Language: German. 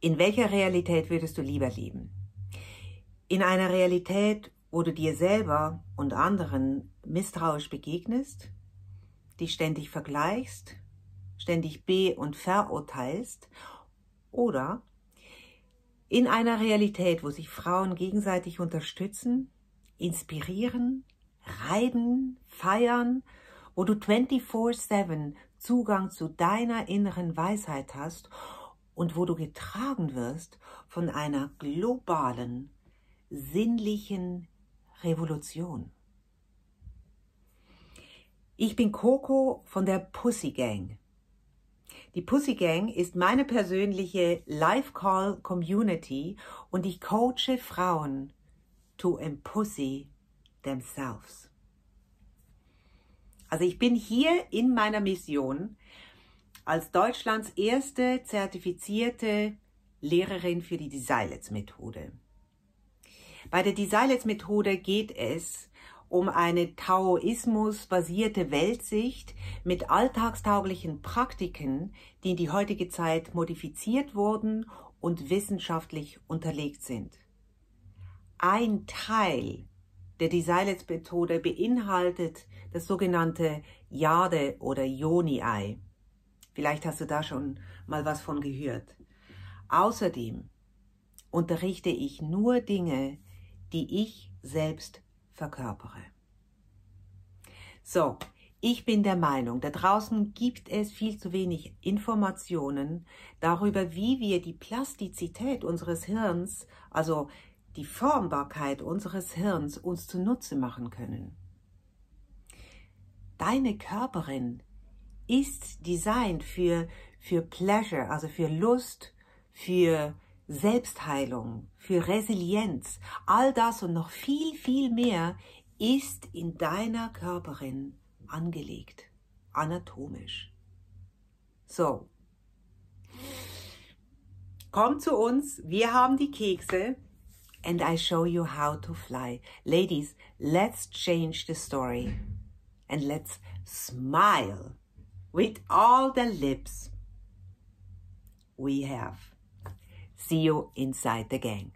In welcher Realität würdest du lieber leben? In einer Realität, wo du dir selber und anderen misstrauisch begegnest, dich ständig vergleichst, ständig be- und verurteilst, oder in einer Realität, wo sich Frauen gegenseitig unterstützen, inspirieren, reiben, feiern, wo du 24/7 Zugang zu deiner inneren Weisheit hast und wo du getragen wirst von einer globalen, sinnlichen Revolution. Ich bin Coco von der Pussy Gang. Die Pussy Gang ist meine persönliche Live Call Community und ich coache Frauen to empussy themselves. Also ich bin hier in meiner Mission als Deutschlands erste zertifizierte Lehrerin für die Desireless-Methode. Bei der Desireless-Methode geht es um eine Taoismus-basierte Weltsicht mit alltagstauglichen Praktiken, die in die heutige Zeit modifiziert wurden und wissenschaftlich unterlegt sind. Ein Teil der Desireless-Methode beinhaltet das sogenannte Jade- oder Yoni-Ei. Vielleicht hast du da schon mal was von gehört. Außerdem unterrichte ich nur Dinge, die ich selbst verkörpere. So, ich bin der Meinung, da draußen gibt es viel zu wenig Informationen darüber, wie wir die Plastizität unseres Hirns, also die Formbarkeit unseres Hirns uns zunutze machen können. Deine Körperin ist designt für, für Pleasure, also für Lust, für Selbstheilung, für Resilienz. All das und noch viel, viel mehr ist in deiner Körperin angelegt, anatomisch. So. Komm zu uns, wir haben die Kekse and I show you how to fly. Ladies, let's change the story and let's smile with all the lips we have. See you inside the gang.